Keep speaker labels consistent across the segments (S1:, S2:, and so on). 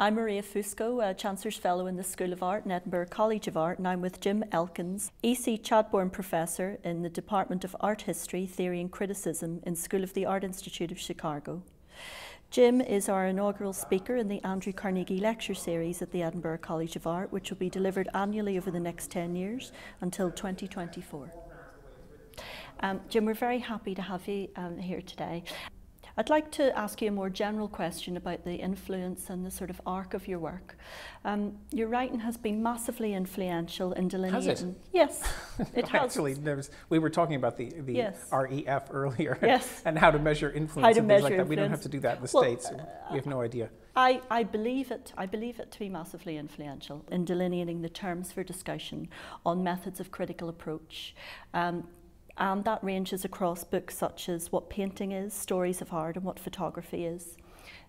S1: I'm Maria Fusco, a Chancellor's Fellow in the School of Art in Edinburgh College of Art, and I'm with Jim Elkins, EC Chadbourne Professor in the Department of Art History, Theory and Criticism in School of the Art Institute of Chicago. Jim is our inaugural speaker in the Andrew Carnegie Lecture Series at the Edinburgh College of Art, which will be delivered annually over the next 10 years until 2024. Um, Jim, we're very happy to have you um, here today. I'd like to ask you a more general question about the influence and the sort of arc of your work. Um, your writing has been massively influential in delineating.
S2: Has it?
S1: Yes, it has.
S2: Actually, was, we were talking about the, the
S1: yes.
S2: REF earlier
S1: yes.
S2: and how to measure influence
S1: how to
S2: and
S1: measure
S2: things like
S1: influence.
S2: that. We don't have to do that in the
S1: well,
S2: States. Uh, we have no idea.
S1: I, I believe it. I believe it to be massively influential in delineating the terms for discussion on methods of critical approach. Um, and that ranges across books such as What Painting Is, Stories of Art, and What Photography Is.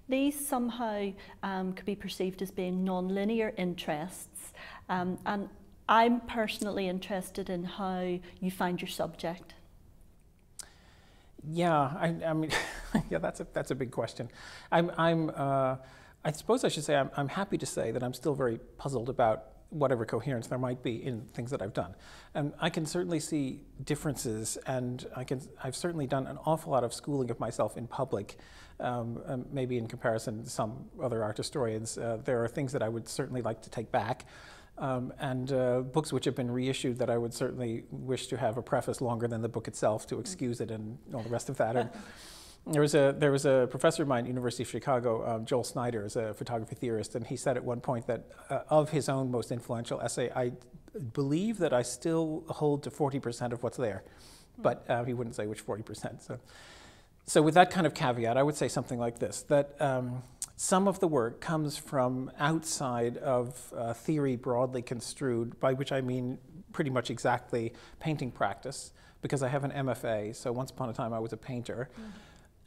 S1: These somehow um, could be perceived as being non-linear interests, um, and I'm personally interested in how you find your subject.
S2: Yeah, I, I mean, yeah, that's a that's a big question. I'm, I'm uh, I suppose I should say I'm, I'm happy to say that I'm still very puzzled about whatever coherence there might be in things that I've done. And I can certainly see differences, and I can, I've certainly done an awful lot of schooling of myself in public, um, um, maybe in comparison to some other art historians. Uh, there are things that I would certainly like to take back. Um, and uh, books which have been reissued that I would certainly wish to have a preface longer than the book itself to excuse it and all the rest of that. And, There was a there was a professor of mine, University of Chicago, um, Joel Snyder, is a photography theorist, and he said at one point that uh, of his own most influential essay, I believe that I still hold to 40% of what's there, but uh, he wouldn't say which 40%. So, so with that kind of caveat, I would say something like this: that um, some of the work comes from outside of uh, theory broadly construed, by which I mean pretty much exactly painting practice, because I have an MFA. So once upon a time, I was a painter. Mm-hmm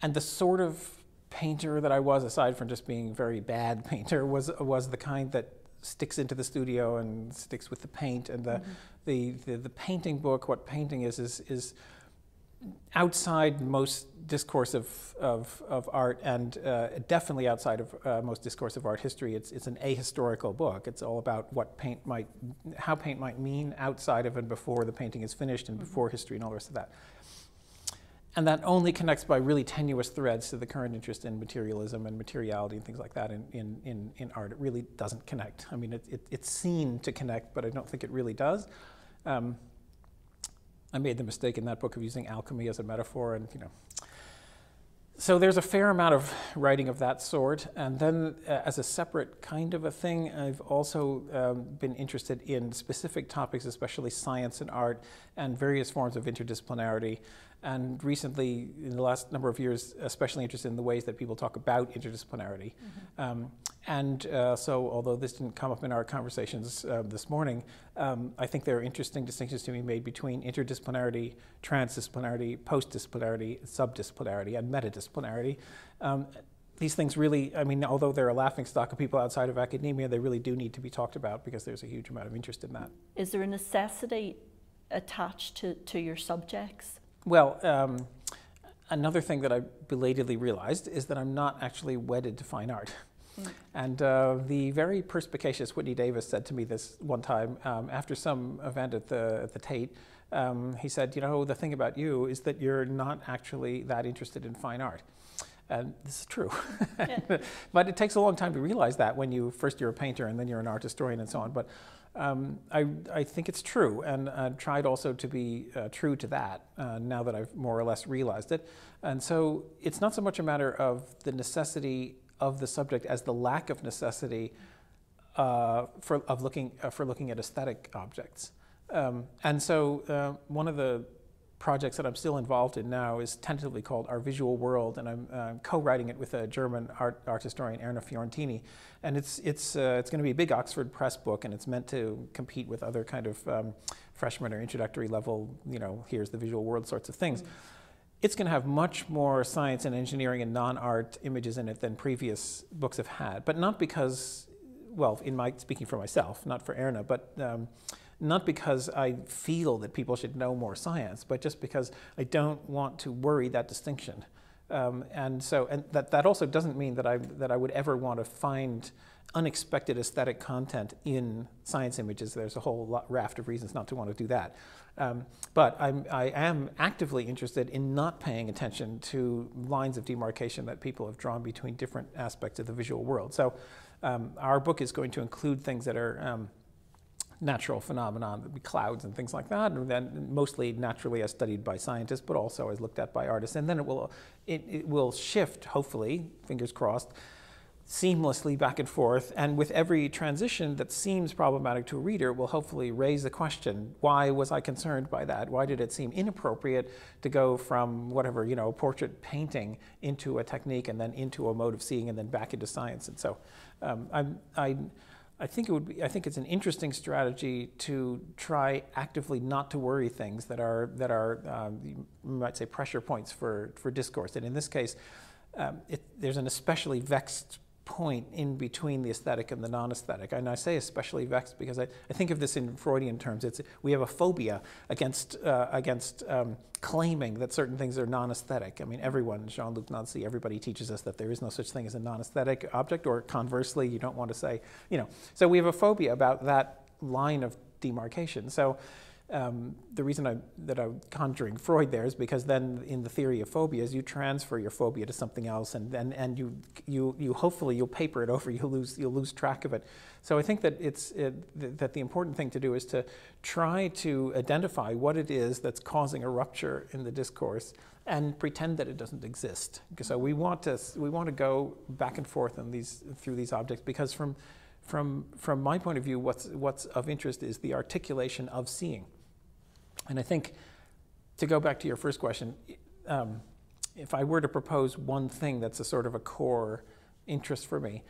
S2: and the sort of painter that I was, aside from just being a very bad painter, was was the kind that sticks into the studio and sticks with the paint. And the mm-hmm. the, the, the painting book, what painting is, is is outside most discourse of, of, of art and uh, definitely outside of uh, most discourse of art history. It's, it's an ahistorical book. It's all about what paint might, how paint might mean outside of and before the painting is finished and mm-hmm. before history and all the rest of that. And that only connects by really tenuous threads to the current interest in materialism and materiality and things like that in, in, in, in art. It really doesn't connect. I mean, it, it, it's seen to connect, but I don't think it really does. Um, I made the mistake in that book of using alchemy as a metaphor, and you know. So there's a fair amount of writing of that sort, and then uh, as a separate kind of a thing, I've also um, been interested in specific topics, especially science and art, and various forms of interdisciplinarity and recently, in the last number of years, especially interested in the ways that people talk about interdisciplinarity. Mm-hmm. Um, and uh, so, although this didn't come up in our conversations uh, this morning, um, I think there are interesting distinctions to be made between interdisciplinarity, transdisciplinarity, postdisciplinarity, subdisciplinarity, and metadisciplinarity. Um, these things really, I mean, although they're a laughing stock of people outside of academia, they really do need to be talked about because there's a huge amount of interest in that.
S1: Is there a necessity attached to, to your subjects?
S2: Well, um, another thing that I belatedly realized is that I'm not actually wedded to fine art. Mm. And uh, the very perspicacious Whitney Davis said to me this one time um, after some event at the, at the Tate. Um, he said, You know, the thing about you is that you're not actually that interested in fine art. And this is true. Yeah. but it takes a long time to realize that when you first you're a painter and then you're an art historian and so on. But um, I, I, think it's true, and I tried also to be uh, true to that uh, now that I've more or less realized it. And so it's not so much a matter of the necessity of the subject as the lack of necessity uh, for, of looking, uh, for looking at aesthetic objects. Um, and so uh, one of the projects that I'm still involved in now is tentatively called Our Visual World, and I'm uh, co-writing it with a German art, art historian, Erna Fiorentini. And it's, it's, uh, it's going to be a big Oxford press book, and it's meant to compete with other kind of um, freshman or introductory level, you know, here's the visual world sorts of things. Mm-hmm. It's going to have much more science and engineering and non-art images in it than previous books have had, but not because, well, in my speaking for myself, not for Erna, but um, not because I feel that people should know more science, but just because I don't want to worry that distinction. Um, and so, and that, that also doesn't mean that I, that I would ever want to find unexpected aesthetic content in science images. There's a whole lot, raft of reasons not to want to do that. Um, but I'm, I am actively interested in not paying attention to lines of demarcation that people have drawn between different aspects of the visual world. So um, our book is going to include things that are um, natural phenomenon, clouds and things like that, and then mostly naturally as studied by scientists, but also as looked at by artists. And then it will, it, it will shift, hopefully, fingers crossed, seamlessly back and forth. And with every transition that seems problematic to a reader will hopefully raise the question, why was I concerned by that? Why did it seem inappropriate to go from whatever, you know, portrait painting into a technique and then into a mode of seeing and then back into science? And so um, I'm, I, I think it would be, I think it's an interesting strategy to try actively not to worry things that are, that are um, you might say pressure points for, for discourse. And in this case, um, it, there's an especially vexed point in between the aesthetic and the non-aesthetic. And I say especially vexed because I, I think of this in Freudian terms. It's, we have a phobia against, uh, against um, claiming that certain things are non-aesthetic. I mean, everyone, Jean-Luc Nancy, everybody teaches us that there is no such thing as a non-aesthetic object, or conversely, you don't want to say, you know. So we have a phobia about that line of demarcation. So um, the reason I, that I'm conjuring Freud there is because then in the theory of phobias, you transfer your phobia to something else, and, and, and you, you, you hopefully you'll paper it over, you'll lose, you'll lose track of it. So I think that, it's, it, that the important thing to do is to try to identify what it is that's causing a rupture in the discourse and pretend that it doesn't exist. So we want to, we want to go back and forth on these, through these objects because from, from, from my point of view, what's, what's of interest is the articulation of seeing. And I think to go back to your first question, um, if I were to propose one thing that's a sort of a core interest for me,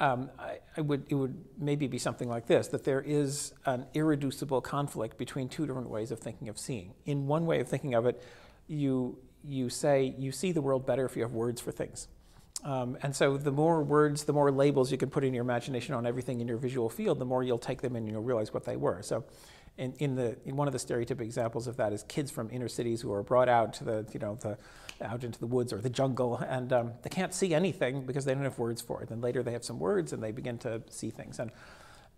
S2: um, I, I, would, it would maybe be something like this, that there is an irreducible conflict between two different ways of thinking of seeing. In one way of thinking of it, you, you say you see the world better if you have words for things. Um, and so the more words, the more labels you can put in your imagination on everything in your visual field, the more you'll take them in and you'll realize what they were. So in, in, the, in one of the stereotypic examples of that is kids from inner cities who are brought out to the, you know, the, out into the woods or the jungle, and um, they can't see anything because they don't have words for it. And later they have some words and they begin to see things. And,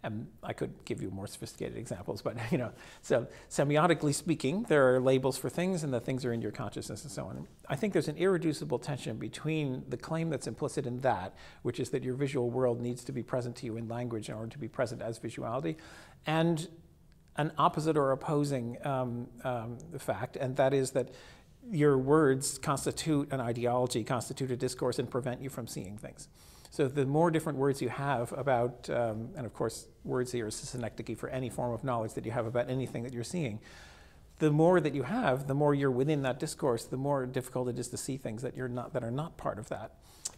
S2: and I could give you more sophisticated examples, but you know, so semiotically speaking, there are labels for things, and the things are in your consciousness and so on. I think there's an irreducible tension between the claim that's implicit in that, which is that your visual world needs to be present to you in language in order to be present as visuality, and an opposite or opposing um, um, fact, and that is that your words constitute an ideology, constitute a discourse, and prevent you from seeing things. So the more different words you have about, um, and of course, words here is synecdoche for any form of knowledge that you have about anything that you're seeing, the more that you have, the more you're within that discourse, the more difficult it is to see things that you're not that are not part of that.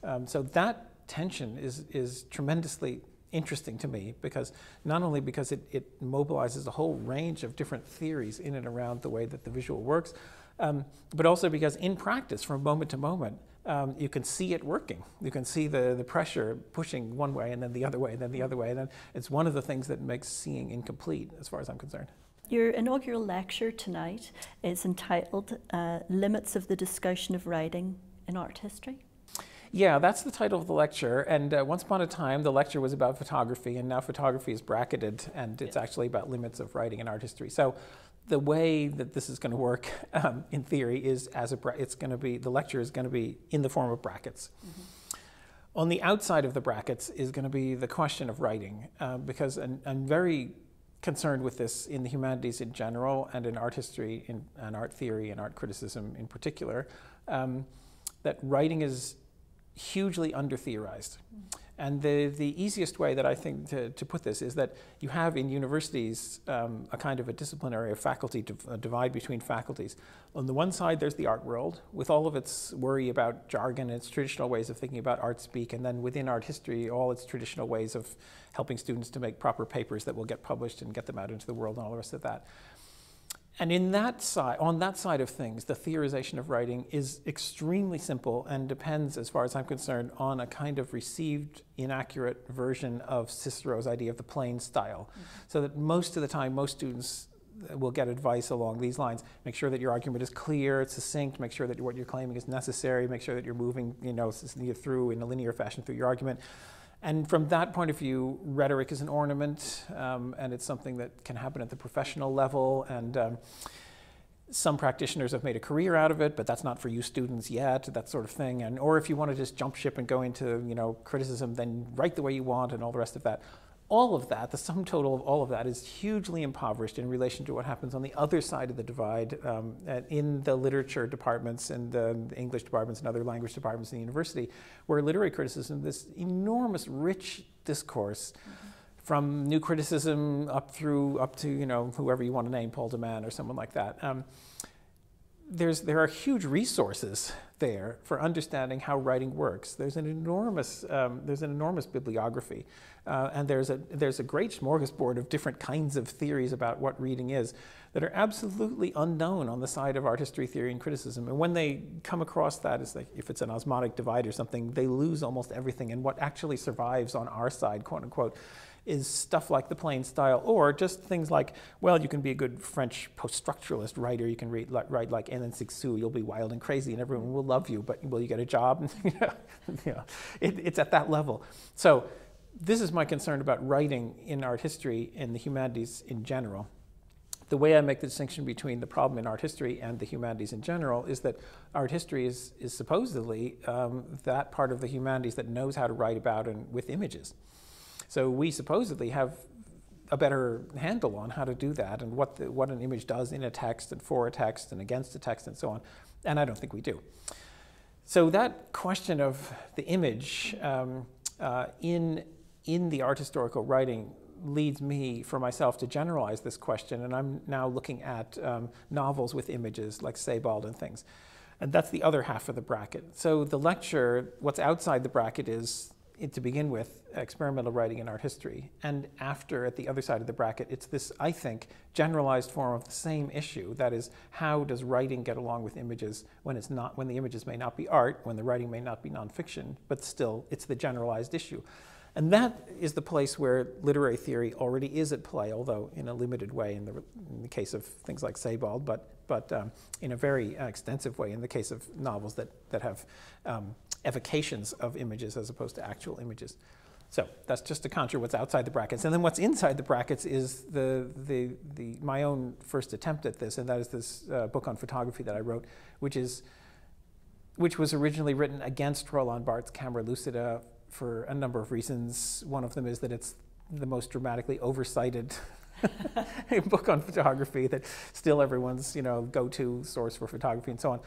S2: Um, so that tension is is tremendously interesting to me because not only because it, it mobilizes a whole range of different theories in and around the way that the visual works, um, but also because in practice, from moment to moment, um, you can see it working. You can see the, the pressure pushing one way and then the other way and then the other way. And then it's one of the things that makes seeing incomplete, as far as I'm concerned.
S1: Your inaugural lecture tonight is entitled uh, Limits of the Discussion of Writing in Art History.
S2: Yeah, that's the title of the lecture. And uh, once upon a time, the lecture was about photography, and now photography is bracketed, and it's yeah. actually about limits of writing and art history. So the way that this is going to work um, in theory is as a it's going to be the lecture is going to be in the form of brackets. Mm-hmm. On the outside of the brackets is going to be the question of writing, uh, because I'm, I'm, very concerned with this in the humanities in general and in art history in, and art theory and art criticism in particular. Um, that writing is hugely under theorized. And the, the easiest way that I think to, to put this is that you have in universities um, a kind of a disciplinary of faculty, a divide between faculties. On the one side, there's the art world, with all of its worry about jargon and its traditional ways of thinking about art speak, and then within art history, all its traditional ways of helping students to make proper papers that will get published and get them out into the world and all the rest of that. And in that side, on that side of things, the theorization of writing is extremely simple and depends, as far as I'm concerned, on a kind of received inaccurate version of Cicero's idea of the plain style. Mm-hmm. So that most of the time, most students will get advice along these lines. Make sure that your argument is clear, it's succinct, make sure that what you're claiming is necessary, make sure that you're moving you know, through in a linear fashion through your argument. And from that point of view, rhetoric is an ornament, um, and it's something that can happen at the professional level. And um, some practitioners have made a career out of it, but that's not for you students yet, that sort of thing. And or if you want to just jump ship and go into you know criticism, then write the way you want and all the rest of that all of that, the sum total of all of that, is hugely impoverished in relation to what happens on the other side of the divide um, in the literature departments and the English departments and other language departments in the university, where literary criticism, this enormous, rich discourse, mm-hmm. from new criticism up through up to you know whoever you want to name, Paul de Man or someone like that. Um, there's, there are huge resources there for understanding how writing works. There's an enormous, um, there's an enormous bibliography, uh, and there's a, there's a great smorgasbord of different kinds of theories about what reading is that are absolutely unknown on the side of art history theory and criticism. And when they come across that, like if it's an osmotic divide or something, they lose almost everything. And what actually survives on our side, quote unquote, is stuff like the plain style, or just things like, well, you can be a good French post-structuralist writer. You can read, like, write like Hélène Cixous. You'll be wild and crazy, and everyone will love you. But will you get a job? it, it's at that level. So this is my concern about writing in art history and the humanities in general. The way I make the distinction between the problem in art history and the humanities in general is that art history is, is supposedly um, that part of the humanities that knows how to write about and with images. So we supposedly have a better handle on how to do that and what, the, what an image does in a text and for a text and against a text and so on. And I don't think we do. So that question of the image um, uh, in, in the art historical writing leads me, for myself, to generalize this question. And I'm now looking at um, novels with images like Sebald and things. And that's the other half of the bracket. So the lecture, what's outside the bracket is to begin with, experimental writing in art history. And after, at the other side of the bracket, it's this, I think, generalized form of the same issue. That is, how does writing get along with images when it's not, when the images may not be art, when the writing may not be nonfiction, but still, it's the generalized issue. And that is the place where literary theory already is at play, although in a limited way in the, in the case of things like Sebald, but, but um, in a very uh, extensive way in the case of novels that, that have um, evocations of images as opposed to actual images. So that's just to conjure what's outside the brackets. And then what's inside the brackets is the, the, the, my own first attempt at this, and that is this uh, book on photography that I wrote, which, is, which was originally written against Roland Barthes' Camera Lucida for a number of reasons. One of them is that it's the most dramatically oversighted book on photography that still everyone's you know go-to source for photography and so on.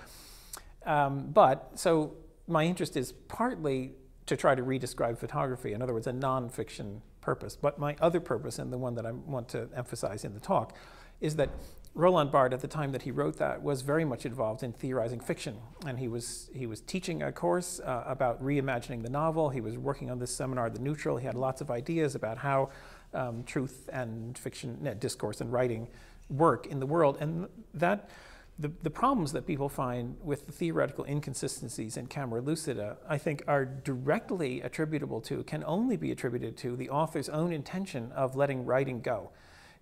S2: Um, but so my interest is partly to try to redescribe photography, in other words, a nonfiction purpose. But my other purpose, and the one that I want to emphasize in the talk, is that Roland Barthes, at the time that he wrote that, was very much involved in theorizing fiction. And he was, he was teaching a course uh, about reimagining the novel. He was working on this seminar, The Neutral. He had lots of ideas about how um, truth and fiction, discourse and writing work in the world. And that the, the problems that people find with the theoretical inconsistencies in camera lucida, I think, are directly attributable to, can only be attributed to the author's own intention of letting writing go.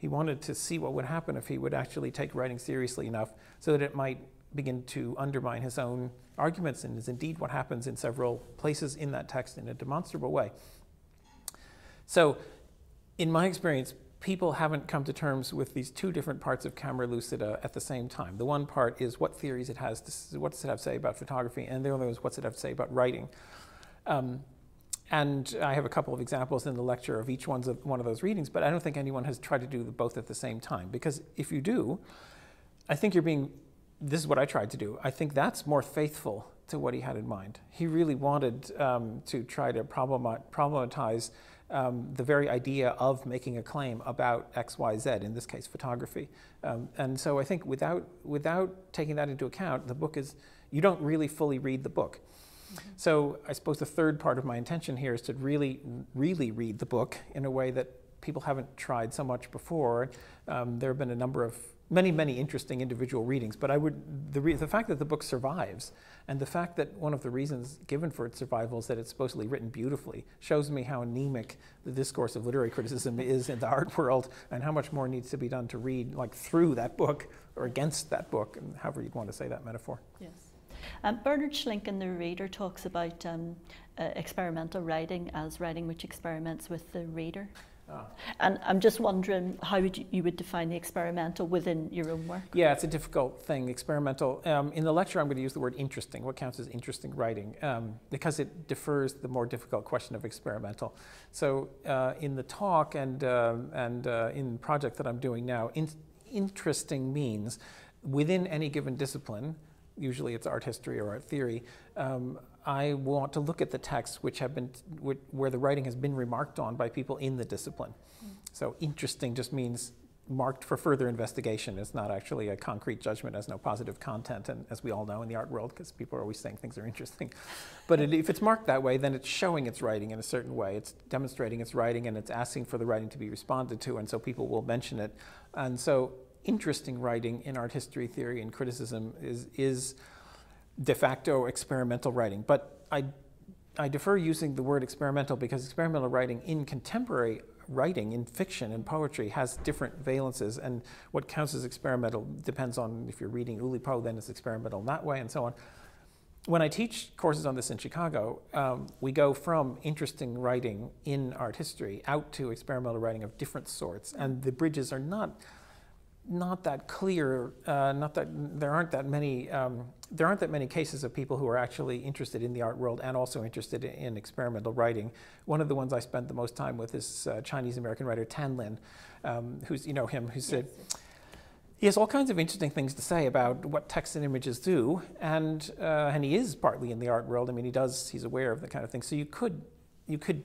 S2: He wanted to see what would happen if he would actually take writing seriously enough so that it might begin to undermine his own arguments, and is indeed what happens in several places in that text in a demonstrable way. So, in my experience, people haven't come to terms with these two different parts of camera lucida at the same time. The one part is what theories it has, to, what does it have to say about photography, and the other is what's it have to say about writing. Um, and I have a couple of examples in the lecture of each one's of one of those readings, but I don't think anyone has tried to do both at the same time. Because if you do, I think you're being, this is what I tried to do, I think that's more faithful to what he had in mind. He really wanted um, to try to problematize um, the very idea of making a claim about X, Y, Z, in this case, photography. Um, and so I think without, without taking that into account, the book is, you don't really fully read the book. Mm -hmm. So I suppose the third part of my intention here is to really, really read the book in a way that people haven't tried so much before. Um, there have been a number of many, many interesting individual readings. But I would the re, the fact that the book survives, and the fact that one of the reasons given for its survival is that it's supposedly written beautifully, shows me how anemic the discourse of literary criticism is in the art world, and how much more needs to be done to read like through that book or against that book, and however you'd want to say that metaphor.
S1: Yes. Um, Bernhard Schlink in The Reader talks about um, uh, experimental writing as writing which experiments with the reader. Oh. And I'm just wondering how would you, you, would define the experimental within your own work?
S2: Yeah, it's a difficult thing, experimental. Um, in the lecture, I'm going to use the word interesting. What counts as interesting writing? Um, because it defers the more difficult question of experimental. So uh, in the talk and, uh, and uh, in the project that I'm doing now, in interesting means within any given discipline, usually it's art history or art theory, um, I want to look at the texts which have been, where the writing has been remarked on by people in the discipline. Mm. So interesting just means marked for further investigation. It's not actually a concrete judgment, has no positive content, and as we all know in the art world, because people are always saying things are interesting. But it, if it's marked that way, then it's showing its writing in a certain way. It's demonstrating its writing, and it's asking for the writing to be responded to, and so people will mention it. And so interesting writing in art history, theory, and criticism is, is de facto experimental writing. But I, I defer using the word experimental because experimental writing in contemporary writing, in fiction and poetry, has different valences. And what counts as experimental depends on if you're reading Oulipo, then it's experimental in that way, and so on. When I teach courses on this in Chicago, um, we go from interesting writing in art history out to experimental writing of different sorts. And the bridges are not not that clear, uh, not that there aren't that many um, there aren't that many cases of people who are actually interested in the art world and also interested in experimental writing. One of the ones I spent the most time with is uh, Chinese American writer Tan Lin, um, who's you know him, who said. Yes. He has all kinds of interesting things to say about what text and images do, and uh, and he is partly in the art world. I mean, he does. He's aware of the kind of thing. So you could you could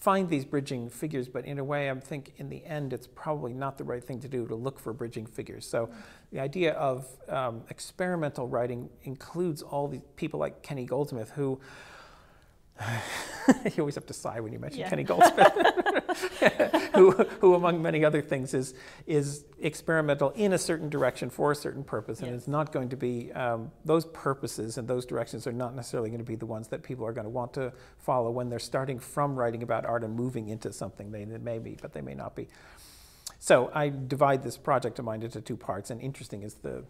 S2: find these bridging figures, but in a way, I think in the end, it's probably not the right thing to do to look for bridging figures. So the idea of um, experimental writing includes all these people like Kenny Goldsmith, who you always have to sigh when you mention yeah. Kenny Goldsmith, who, who, among many other things, is is experimental in a certain direction for a certain purpose, and yes. it's not going to be um, those purposes and those directions are not necessarily going to be the ones that people are going to want to follow when they're starting from writing about art and moving into something. They, they may be, but they may not be. So I divide this project of mine into two parts, and interesting is the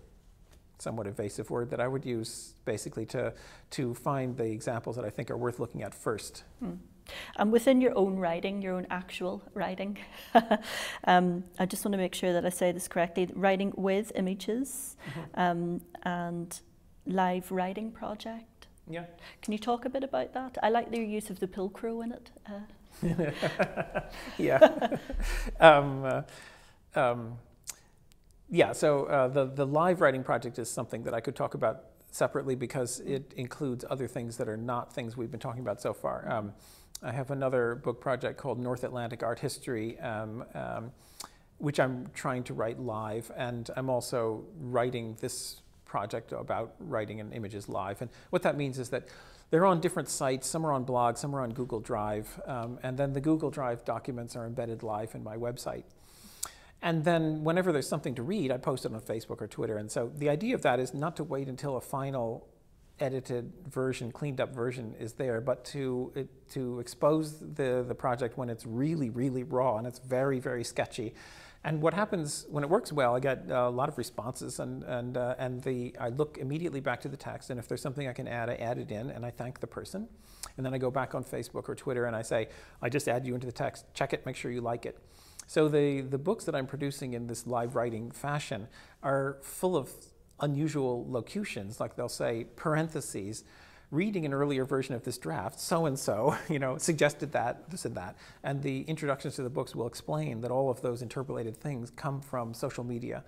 S2: somewhat evasive word that I would use basically to, to find the examples that I think are worth looking at first. Hmm.
S1: And within your own writing, your own actual writing, um, I just want to make sure that I say this correctly writing with images mm-hmm. um, and live writing project.
S2: Yeah.
S1: Can you talk a bit about that? I like their use of the pilcrow in it.
S2: Uh. yeah. um, uh, um, yeah, so uh, the, the live writing project is something that I could talk about separately because it includes other things that are not things we've been talking about so far. Um, I have another book project called North Atlantic Art History, um, um, which I'm trying to write live, and I'm also writing this project about writing and images live. And what that means is that they're on different sites. Some are on blog, some are on Google Drive, um, and then the Google Drive documents are embedded live in my website. And then whenever there's something to read, I post it on Facebook or Twitter. And so the idea of that is not to wait until a final edited version, cleaned up version is there, but to it, to expose the the project when it's really really raw and it's very very sketchy. And what happens when it works well, I get a lot of responses, and and uh, and the I look immediately back to the text, and if there's something I can add, I add it in, and I thank the person, and then I go back on Facebook or Twitter and I say, I just add you into the text, check it, make sure you like it. So the, the books that I'm producing in this live writing fashion are full of unusual locutions, like they'll say parentheses, reading an earlier version of this draft, so and so, you know, suggested that, this and that. And the introductions to the books will explain that all of those interpolated things come from social media.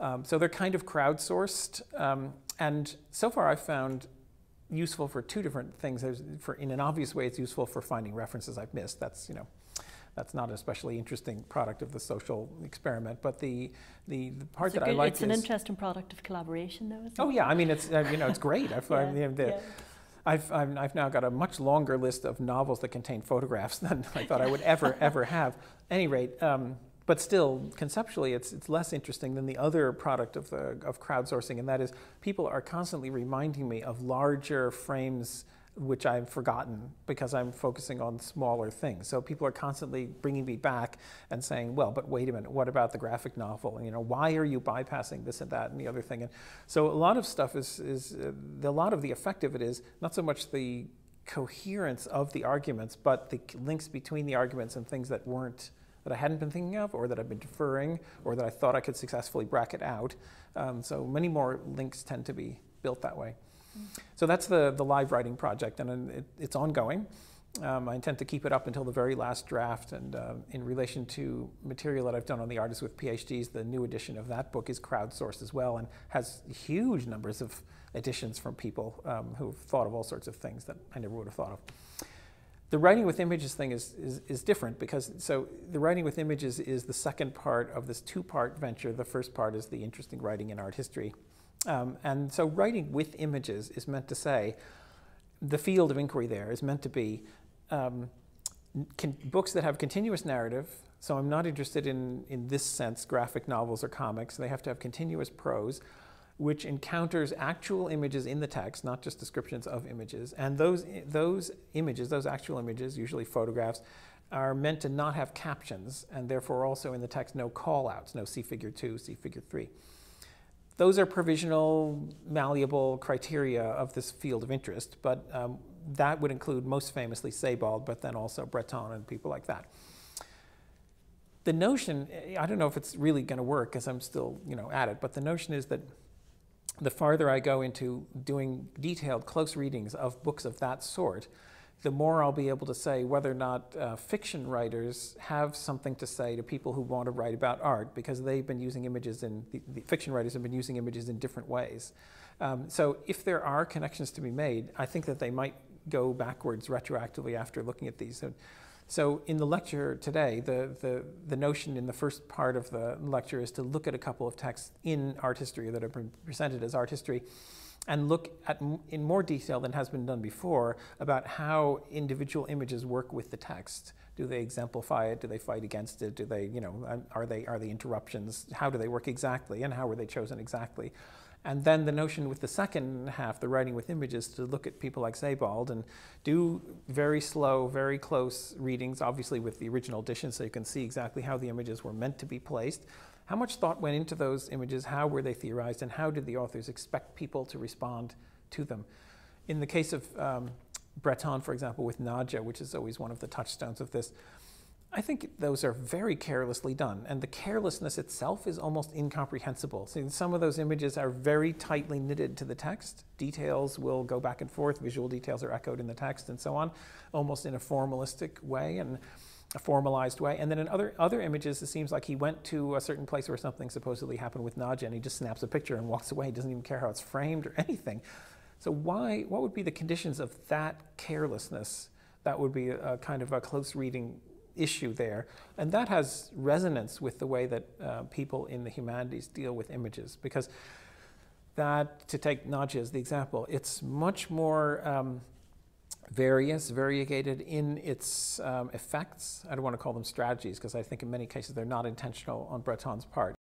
S2: Um, so they're kind of crowdsourced. Um, and so far I've found useful for two different things. for, in an obvious way, it's useful for finding references I've missed. That's, you know, that's not an especially interesting product of the social experiment. But the the, the part
S1: it's
S2: that
S1: good,
S2: I like
S1: it's an interesting product of collaboration, though. Isn't it?
S2: oh yeah, I mean it's uh, you know it's great. I've, yeah, you know, the, yeah. I've, I've, I've, now got a much longer list of novels that contain photographs than I thought I would ever, ever have. At any rate, um, but still, conceptually, it's, it's less interesting than the other product of, the, of crowdsourcing, and that is people are constantly reminding me of larger frames which I've forgotten because I'm focusing on smaller things. So people are constantly bringing me back and saying, well, but wait a minute, what about the graphic novel? And, you know, why are you bypassing this and that and the other thing? And so a lot of stuff is, is uh, a lot of the effect of it is not so much the coherence of the arguments, but the links between the arguments and things that weren't that I hadn't been thinking of or that I've been deferring or that I thought I could successfully bracket out. Um, so many more links tend to be built that way. So that's the, the live writing project, and it, it's ongoing. Um, I intend to keep it up until the very last draft. And uh, in relation to material that I've done on the artists with PhDs, the new edition of that book is crowdsourced as well and has huge numbers of editions from people um, who've thought of all sorts of things that I never would have thought of. The writing with images thing is, is, is different because, so the writing with images is the second part of this two part venture. The first part is the interesting writing in art history. Um, and so writing with images is meant to say, the field of inquiry there is meant to be um, books that have continuous narrative. So I'm not interested in, in this sense, graphic novels or comics. They have to have continuous prose, which encounters actual images in the text, not just descriptions of images. And those, those images, those actual images, usually photographs, are meant to not have captions, and therefore also in the text no call-outs, no see figure two, see figure three those are provisional, malleable criteria of this field of interest, but um, that would include most famously Sebald, but then also Breton and people like that. The notion, I don't know if it's really going to work because I'm still, you know, at it, but the notion is that the farther I go into doing detailed, close readings of books of that sort, the more I'll be able to say whether or not uh, fiction writers have something to say to people who want to write about art because they've been using images in, the, the fiction writers have been using images in different ways. Um, so if there are connections to be made, I think that they might go backwards retroactively after looking at these. So, so in the lecture today, the, the, the notion in the first part of the lecture is to look at a couple of texts in art history that have been presented as art history and look at in more detail than has been done before about how individual images work with the text. Do they exemplify it? Do they fight against it? Do they, you know, are they are the interruptions? How do they work exactly, and how were they chosen exactly? And then the notion with the second half, the writing with images, to look at people like Sebald and do very slow, very close readings, obviously with the original edition, so you can see exactly how the images were meant to be placed how much thought went into those images? How were they theorized? And how did the authors expect people to respond to them? In the case of um, Breton, for example, with Nadja, which is always one of the touchstones of this, I think those are very carelessly done, and the carelessness itself is almost incomprehensible. See, some of those images are very tightly knitted to the text. Details will go back and forth, visual details are echoed in the text, and so on, almost in a formalistic way. And a formalized way. And then in other, other images, it seems like he went to a certain place where something supposedly happened with Nadja and he just snaps a picture and walks away. He doesn't even care how it's framed or anything. So why, what would be the conditions of that carelessness? That would be a, kind of a close reading issue there. And that has resonance with the way that uh, people in the humanities deal with images because that, to take Nadja as the example, it's much more um, various, variegated in its um, effects. I don't want to call them strategies because I think in many cases they're not intentional on Breton's part.